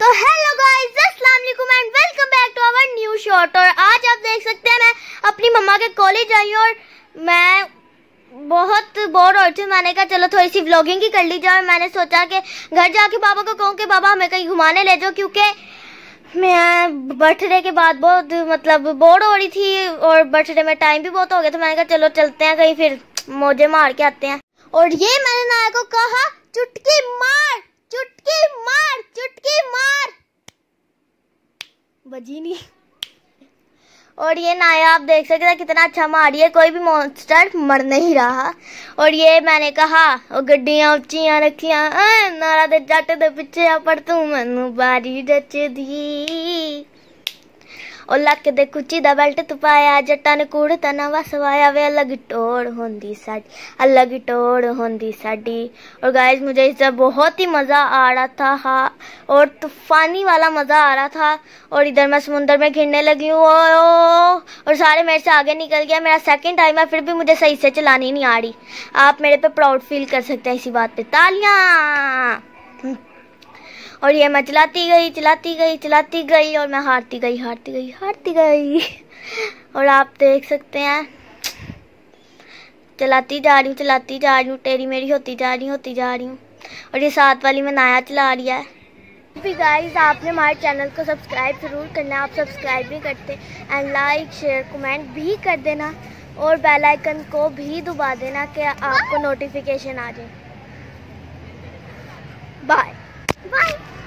तो hello guys अस्सलाम वालेकुम and welcome back to our new short और आज आप देख सकते हैं मैं अपनी मम्मा के कॉलेज आई और मैं बहुत बोर हो रही थी। मैंने कहा, चलो थोड़ी सी व्लॉगिंग ही कर ली जाए और मैंने सोचा कि घर जाके पापा को कहूँ कि, पापा, हमें कहीं घुमाने ले जाओ क्योंकि मैं बर्थडे के बाद बहुत मतलब बोर हो रही थी और बर्थडे में टाइम भी बहुत हो गया तो मैंने कहा, चलो चलते हैं कहीं फिर, मोजे मार के आते हैं। और ये मैंने नाया को कहा, चुटकी मार चुटकी मार चुटकी मार बजी नहीं। और ये नाया, आप देख सकते हैं कितना अच्छा मार है, कोई भी मॉन्स्टर मर नहीं रहा। और ये मैंने कहा और गड्डिया उच्चिया रखिया नारा दे, जट दे पिछे पर, तू मैनू बारी जचदी ಒಲ್ಲಕ್ಕೆ ದೆ ಕುಚ್ಚಿದ ಬೆಲ್ಟ್ ತುಪಾಯ ಜಟ್ಟನ ಕೂಡತನ ವಸवाया अलग टोड़ होंदी साड़ी, अलग टोड़ होंदी साड़ी। और गाइस मुझे इससे बहुत ही मज़ा आ रहा था हाँ और तूफानी वाला मज़ा आ रहा था, और इधर मैं समुंदर में घिरने लगी हूँ और सारे मेरे से आगे निकल गया, मेरा सेकेंड टाइम है, फिर भी मुझे सही से चलानी नहीं आ रही। आप मेरे पे प्राउड फील कर सकते हैं इसी बात पे। तालियाँ! और ये मैं चलाती गई चलाती गई चलाती गई और मैं हारती गई हारती गई हारती गई। और आप देख सकते हैं। चलाती जा रही हूँ चलाती जा रही हूँ टेरी मेरी होती जा रही होती जा रही हूँ। और ये साथ वाली में नया चला रही है। भी गाइस आपने हमारे चैनल को सब्सक्राइब ज़रूर करना आप सब्सक्राइब भी करते एंड लाइक शेयर कमेंट भी कर देना और बेल आइकन को भी दबा देना कि आपको नोटिफिकेशन आ जाए। Bye Bye.